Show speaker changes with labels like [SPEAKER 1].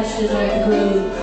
[SPEAKER 1] ashes passion of the grave.